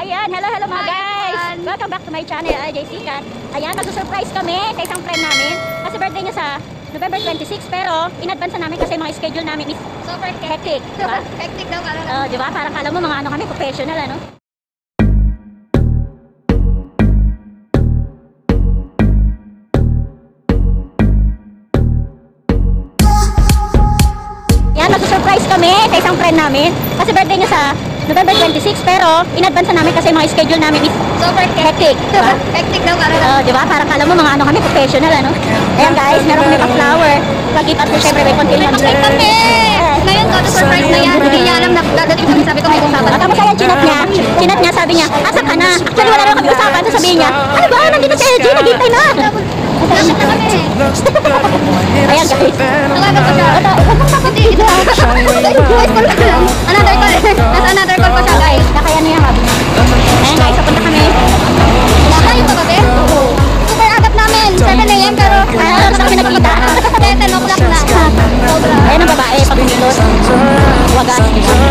Ayan, hello, hello mga guys! Welcome back to my channel, JC Cat. Ayan, magsusurprise kami sa isang friend namin. Kasi birthday niya sa November 26, pero in advance na namin kasi mga schedule namin is Super hectic. Diba? Hectic daw kala Uh, di ba? Parang kala mo mga ano kami, professional ano? Yan, magsusurprise kami sa isang friend namin. Kasi birthday niya sa November 26, pero in advance na namin kasi mga schedule namin is Super hectic. Diba? Hectic daw kala Uh, di ba? Parang kala mo mga ano kami, professional ano? Ayan guys, meron kami pa flower. Pag-gift at syempre may konti lang. Hectic kami! Ngayon, to surprise na yan. Hindi niya alam na dadating kami. Sabi ko may usapan. Tapos ayan, chinat niya. Chinat niya, sabi niya, asa ka na? Actually, wala naman kami usapan. So sabihin niya, ano ba? Nandito si LG, naghintay na. Na kami. Ayan guys. Tawagan ko siya. Ito, Wagas.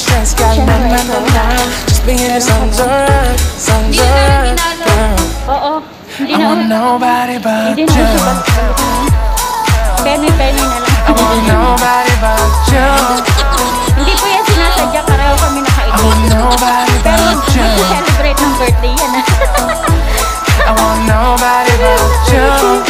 Stress, got na na na na. Just being alright, sun's alright, girl. Oo, hindi I na want nobody but you. uso Penny-penny na lang. I want nobody but you. Hindi po yan sinasadya, pareho kami I nakaibig. want nobody Pero but you. mag-celebrate ng birthday yan ah. I want nobody but you.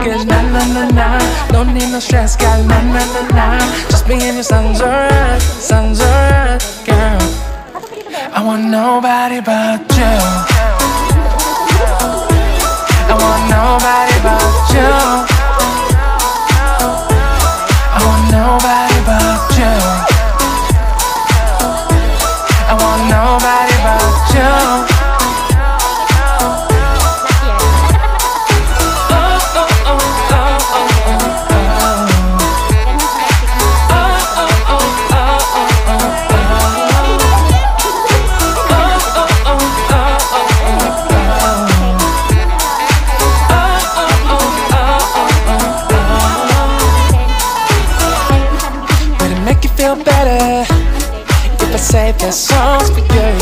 luggage, na na na na. Don't need no stress, got na na na na. Just being your sun's alright, sun's alright, girl. I want nobody but you. Got songs for you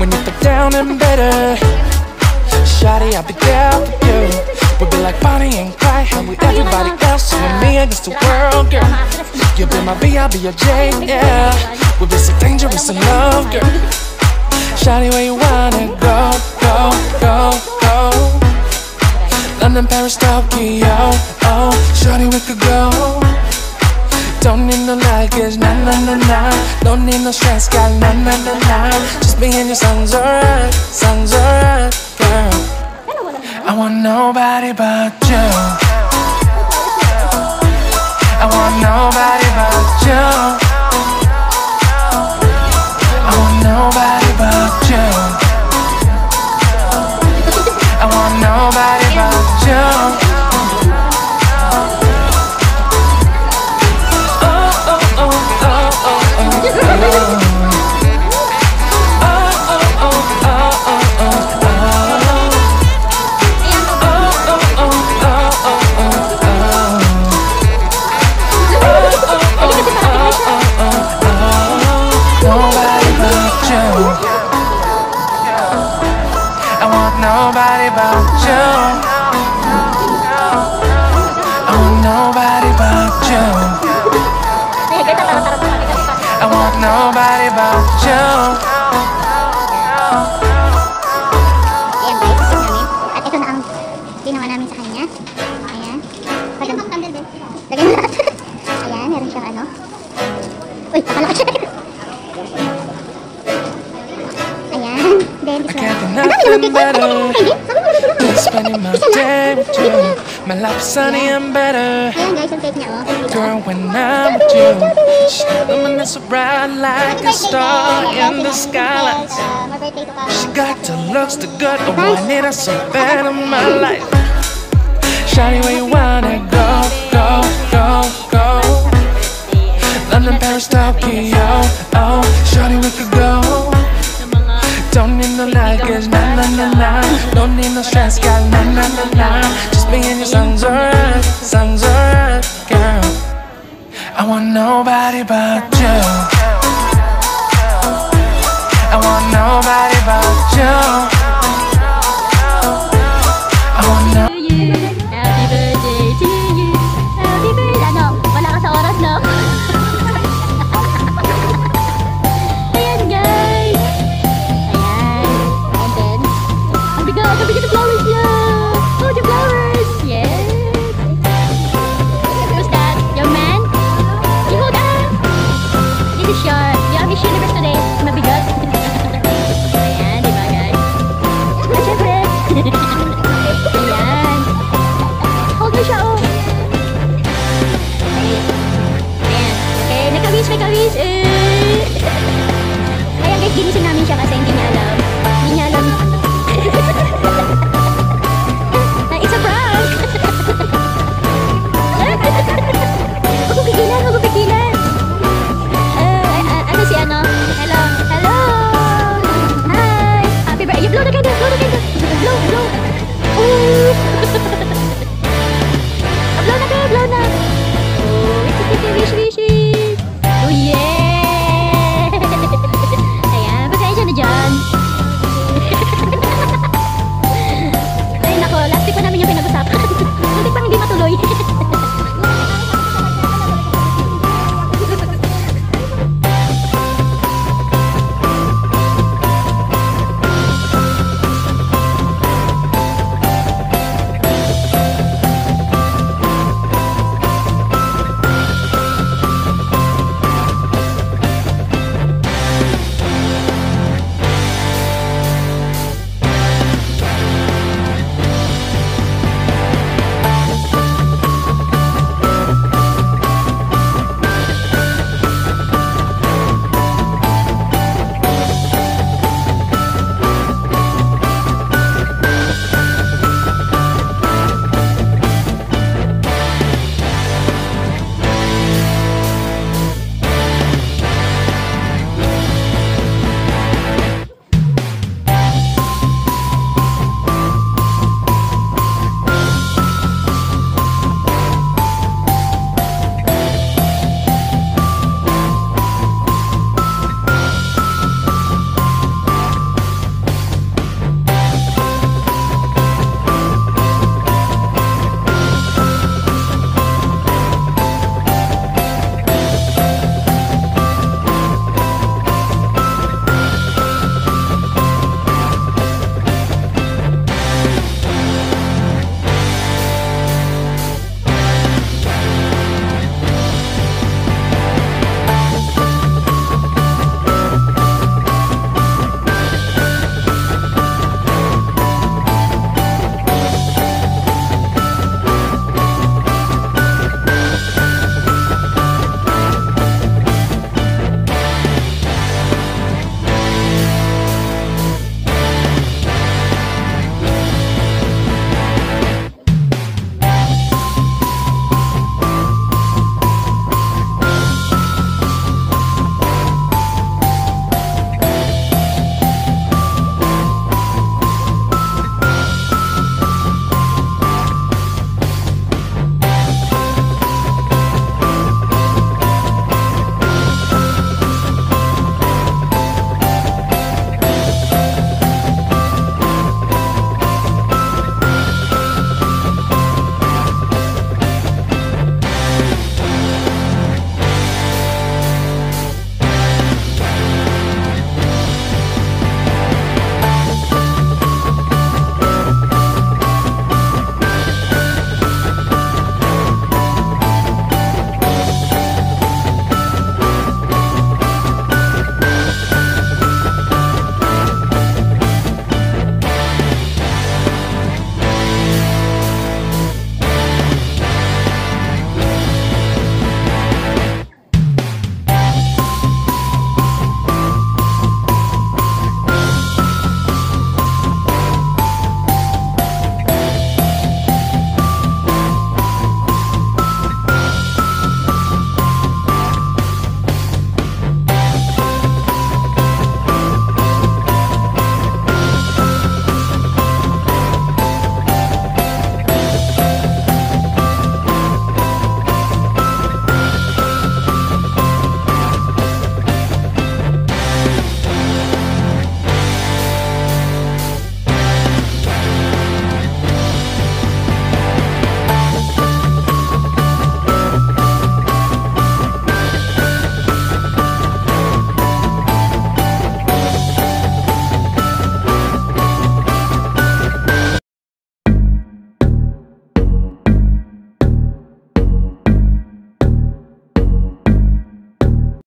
when you feel down and better. Uh, Shawty, I'll be there for you. We'll be like Bonnie and Clyde, how we everybody else, and me against the world, girl. You'll be my B, I'll be your J, yeah. We'll be so dangerous in love, girl. Shawty, where you wanna go, go, go, go? London, Paris, Tokyo, oh, Shawty, we could go. Don't need no luggage, nah, nah, nah, nah. Don't need no stress, got nah, nah, nah, nah. Just me and your songs alright, songs alright, girl. I want nobody but you. I want nobody I want nobody but you. Ayan guys, ito namin. At ito na ang ginawa namin sa kanya. Ayan. Lagyan mo lahat. Ayan, meron siyang ano. Uy, nakalakad siya. Ayan. Then, this Hindi, sabi mo. My life's sunny and better. Ayan guys, yung cake niya. Girl, when I'm with you, she's illuminating so bright like a star in the sky. Uh, my birthday to She got the looks, the good, oh, I need her so bad in my life. Shawty, where you wanna go, go, go, go? London, Paris, Tokyo, oh, Shawty, we could go. Don't need no luggage, nah, nah, nah, nah. Don't need no stress, got nah, nah, nah, nah. Just me and